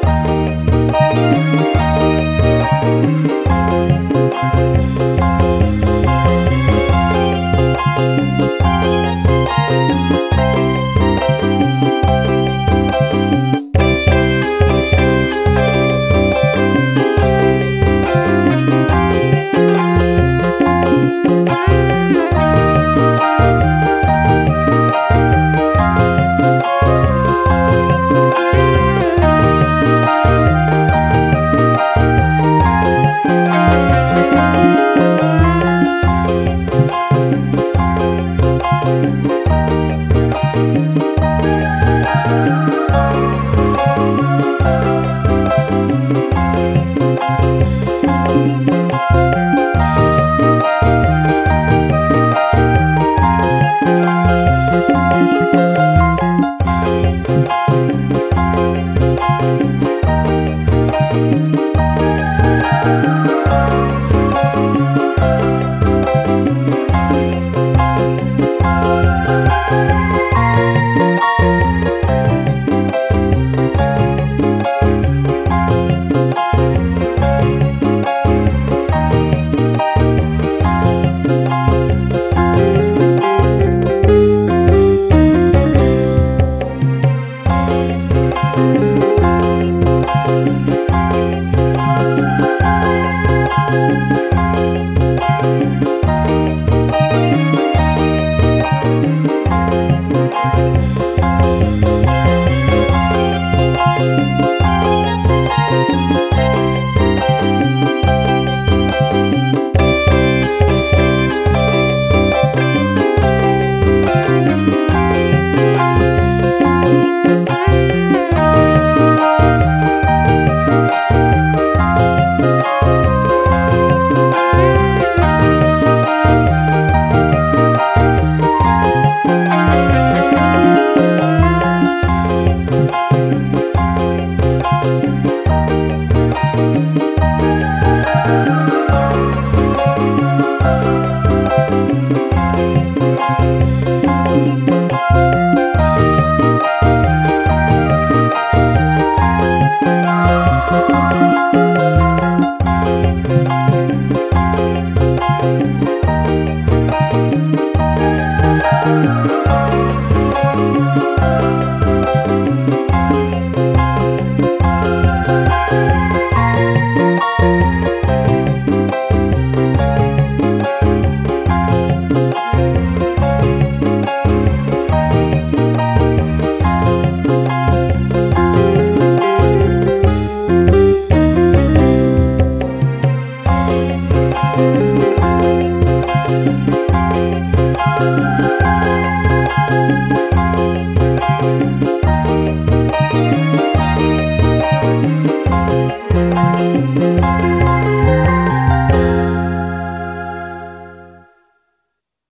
Música